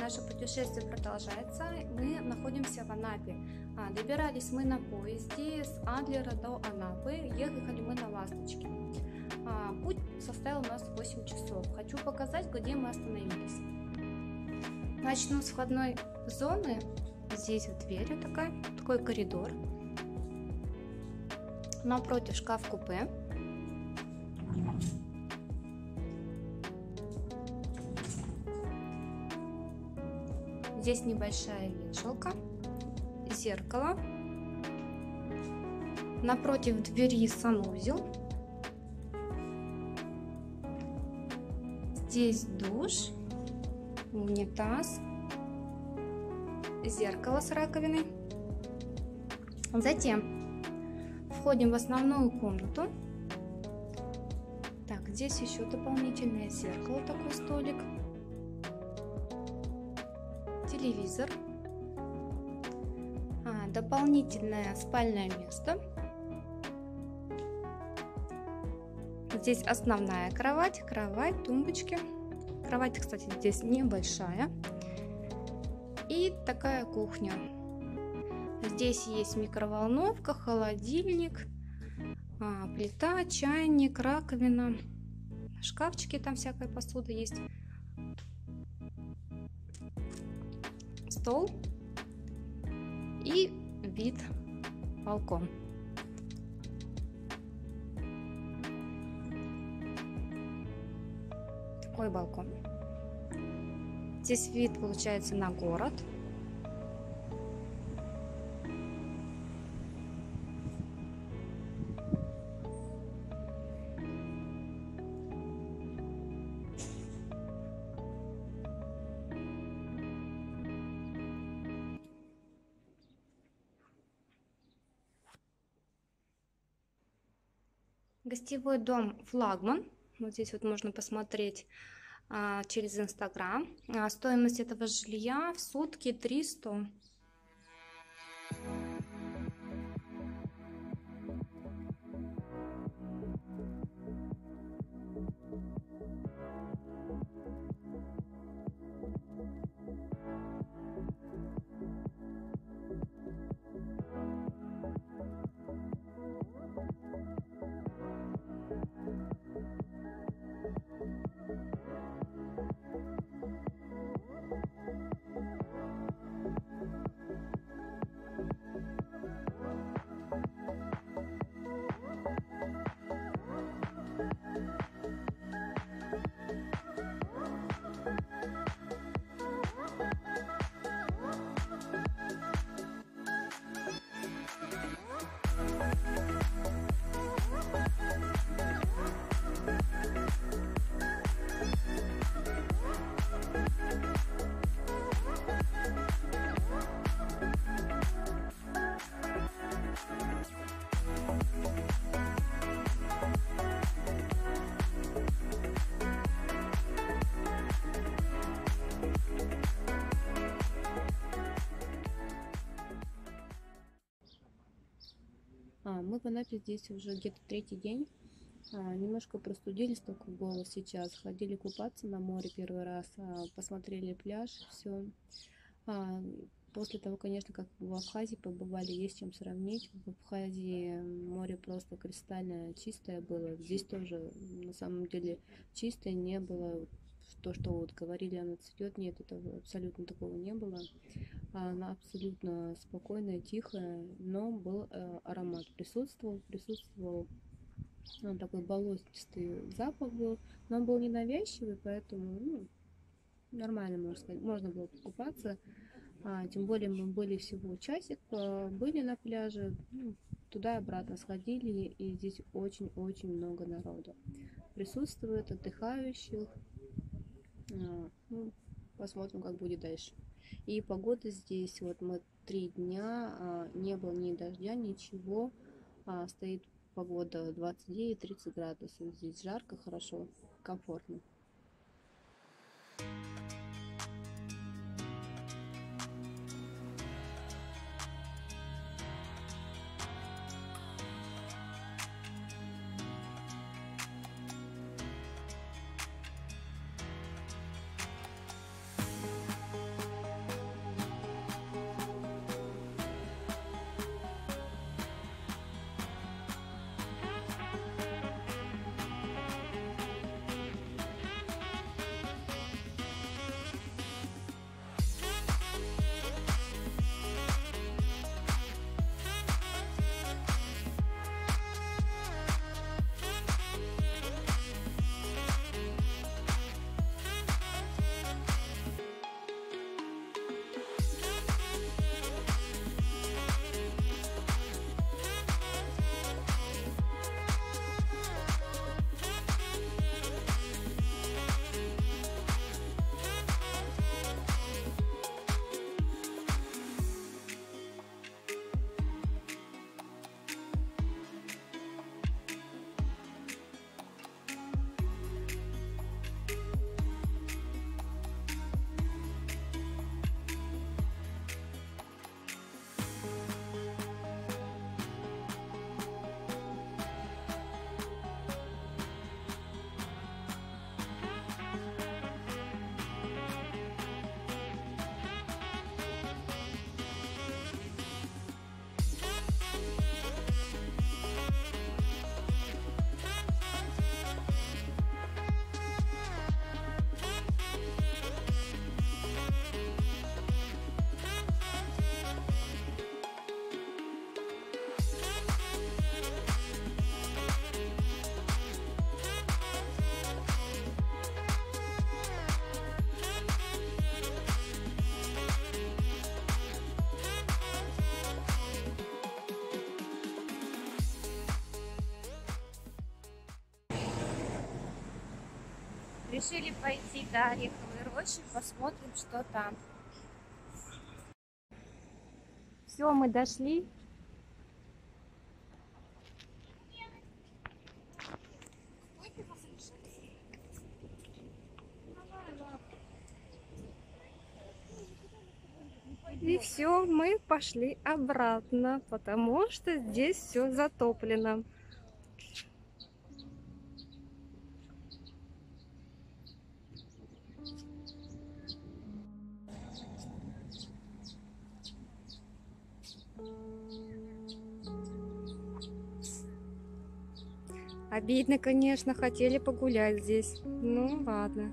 Наше путешествие продолжается. Мы находимся в Анапе. А, добирались мы на поезде с Адлера до Анапы. Ехали мы на Ласточке. А, путь составил у нас 8 часов. Хочу показать, где мы остановились. Начну с входной зоны. Здесь вот дверь такая, такой коридор. Напротив шкаф-купе. Здесь небольшая вешалка, зеркало. Напротив двери санузел. Здесь душ, унитаз, зеркало с раковиной. Затем входим в основную комнату. Так, здесь еще дополнительное зеркало, такой столик телевизор, а, дополнительное спальное место. Здесь основная кровать, кровать, тумбочки. Кровать, кстати, здесь небольшая. И такая кухня. Здесь есть микроволновка, холодильник, а, плита, чайник, раковина, шкафчики, там всякая посуда есть. Стол и вид балкон. Такой балкон. Здесь вид получается на город. Гостевой дом «Флагман». Вот здесь вот можно посмотреть а, через Инстаграм. А, стоимость этого жилья в сутки 300 А, мы в Анапе здесь уже где-то третий день. А, немножко простудились только голос сейчас. Ходили купаться на море первый раз, а, посмотрели пляж, все. А, после того, конечно, как в Абхазии побывали, есть чем сравнить. В Абхазии море просто кристально чистое было. Здесь тоже на самом деле чистое не было. То, что вот говорили, она цветет, нет, этого абсолютно такого не было. Она абсолютно спокойная, тихая, но был э, аромат присутствовал, присутствовал ну, такой болотистый запах был, но он был ненавязчивый, поэтому ну, нормально, можно сказать, можно было покупаться. А, тем более мы были всего часик, а, были на пляже, ну, туда и обратно сходили, и здесь очень-очень много народу. Присутствует отдыхающих. А, ну, посмотрим, как будет дальше. И погода здесь, вот мы три дня, а, не было ни дождя, ничего. А, стоит погода 29-30 градусов. Здесь жарко, хорошо, комфортно. Решили пойти до Ореховой рощи, посмотрим, что там. Все, мы дошли. И все, мы пошли обратно, потому что здесь все затоплено. Обидно, конечно, хотели погулять здесь. Ну, ладно.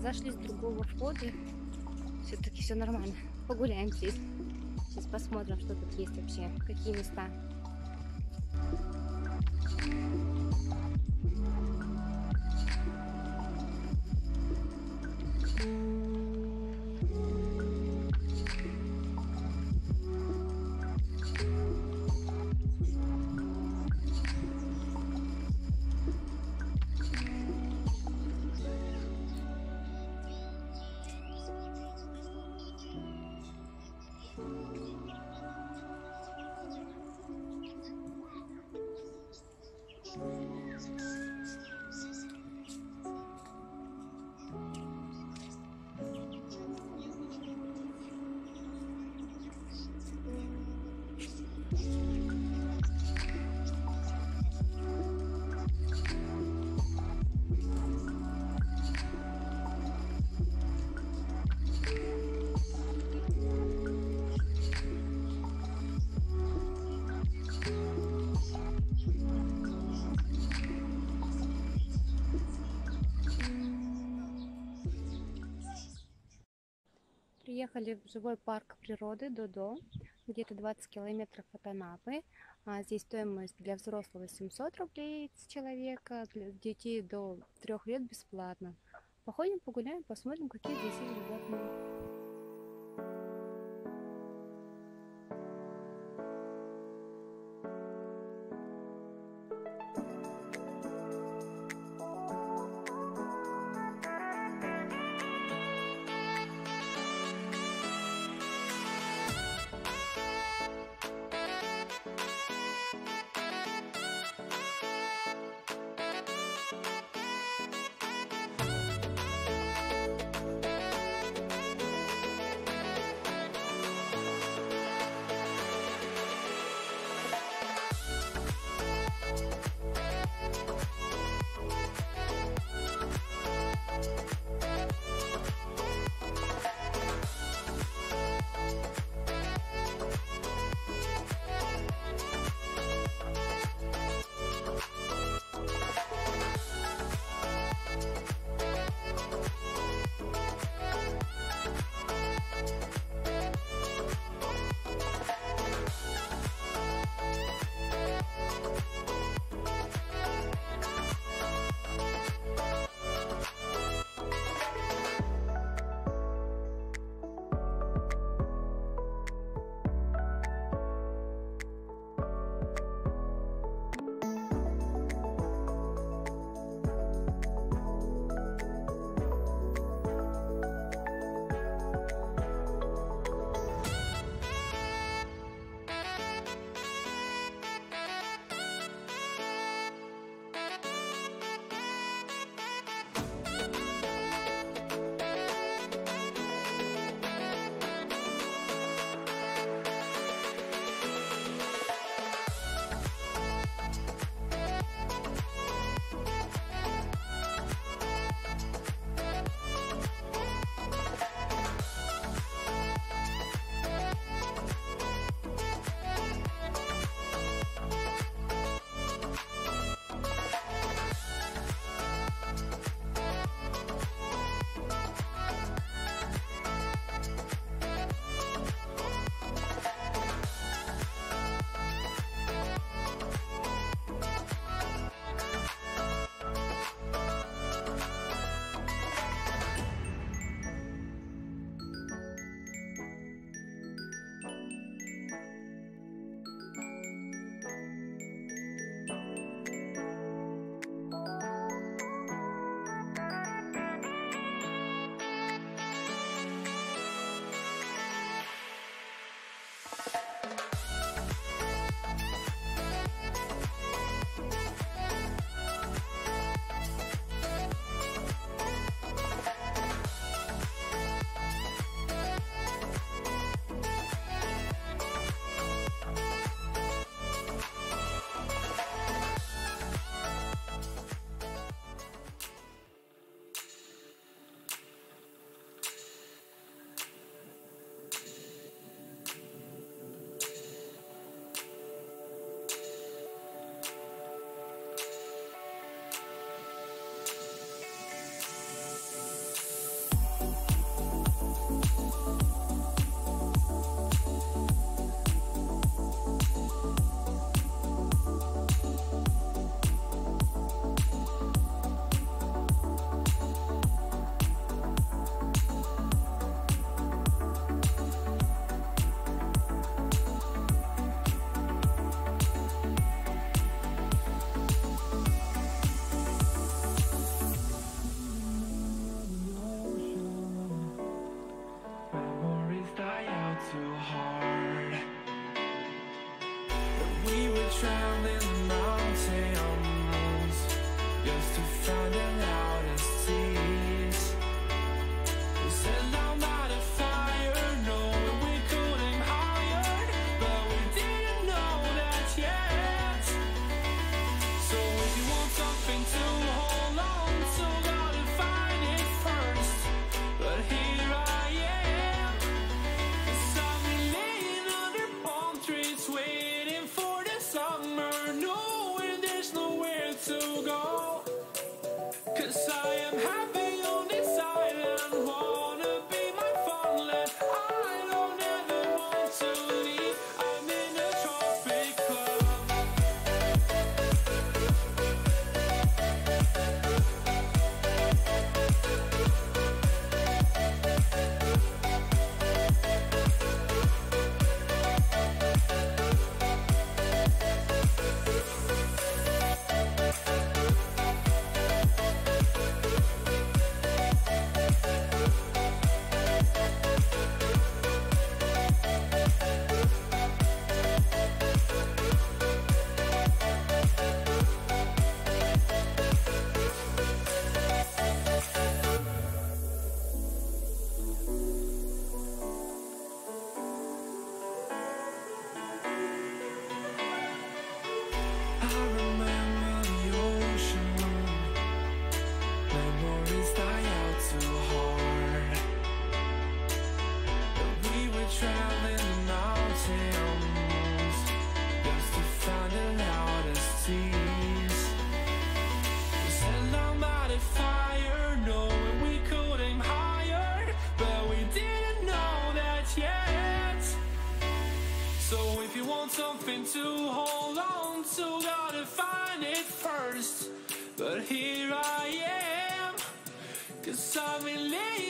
Зашли с другого входа. Все-таки все нормально погуляем здесь. Сейчас посмотрим, что тут есть вообще, какие места. Приехали в живой парк природы Додо, где-то 20 километров от Анапы. А здесь стоимость для взрослого 700 рублей с человека, для детей до 3 лет бесплатно. Походим, погуляем, посмотрим, какие здесь есть животные. yeah. Something to hold on to, gotta find it first. But here I am, cause I've been laying